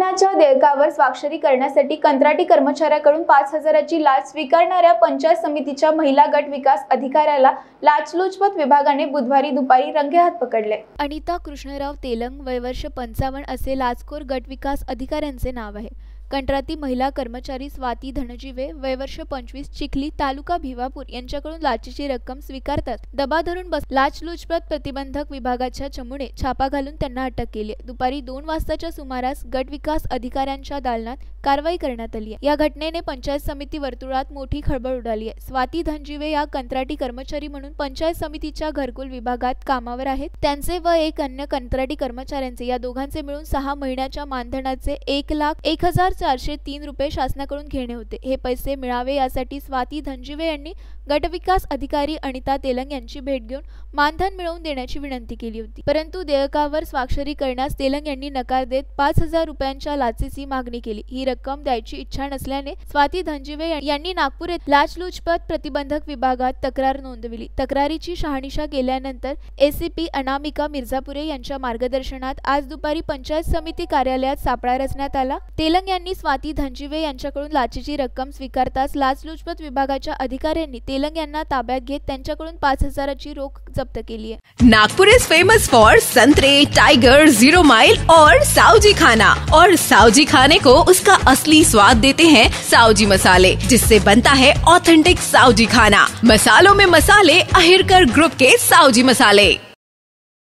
विभागाच्या देयकावर स्वाक्षरी करण्यासाठी कंत्राटी कर्मचाऱ्याकडून पाच हजाराची लाच स्वीकारणाऱ्या पंचायत समितीच्या महिला गट विकास अधिकाऱ्याला लाचलुचपत विभागाने बुधवारी दुपारी रंगेहात पकडले. अनिता कृष्णराव तेलंग वयवर्ष पंचावन्न असे लाचखोर गट विकास अधिकाऱ्यांचे नाव आहे. कंत्राटी महिला कर्मचारी स्वाती धनजीवे वयवर्ष पंचवीस चिखली तालुका भिवापूर यांच्याकडून लाचेची रक्कम स्वीकारतात. दबा धरून बस लाचलुचपत प्रतिबंधक विभागाच्या चमूने छापा घालून त्यांना अटक केली दुपारी दोन वाजताच्या सुमारास गट विकास अधिकाऱ्यांच्या दालनात कारवाई करण्यात आली आहे. या घटनेने पंचायत समिती वर्तुळात मोठी खळबळ उडाली आहे. स्वाती धनजीवे या कंत्राटी कर्मचारी म्हणून पंचायत समितीच्या घरकुल विभागात कामावर आहेत. त्यांचे व एक अन्य कंत्राटी कर्मचाऱ्यांचे या दोघांचे मिळून सहा महिन्याच्या मानधनाचे एक लाख एक हजार चारशे तीन रुपये शासनाकडून घेणे होते. हे पैसे मिळावे यासाठी स्वाती धनजीवे यांनी गटविकास अधिकारी अनिता तेलंग यांची भेट घेऊन मानधन मिळवून देण्याची विनंती केली होती. परंतु देयकावर स्वाक्षरी करण्यास तेलंग यांनी नकार देत पाच हजार रुपयांच्या लाचेची मागणी केली. ही रक्कम द्यायची इच्छा नसल्याने स्वाती धनजीवे यांनी नागपूर येथे लाचलुचपत प्रतिबंधक विभागात तक्रार नोंदविली. तक्रारीची शहानिशा केल्यानंतर एसीपी अनामिका मिर्झापुरे यांच्या मार्गदर्शनात आज दुपारी पंचायत समिती कार्यालयात सापळा रचण्यात आला. तेलंग यांनी स्वाती धनजीवे यांच्याकडून लाचेची रक्कम स्वीकारताच लाचलुचपत विभागाच्या अधिकाऱ्यांनी तेलंग यांना ताब्यात घेत त्यांच्याकडून पाच हजाराची रोख जप्त केली आहे नागपुर इज़ फ़ेमस फॉर संतरे टाइगर ज़ीरो माइल और साउजी खाना। और साउजी खाने को उसका असली स्वाद देते हैं साउजी मसाले, जिससे बनता है ऑथेंटिक साउजी खाना। मसालों में मसाले अहिरकर ग्रुप के साउजी मसाले।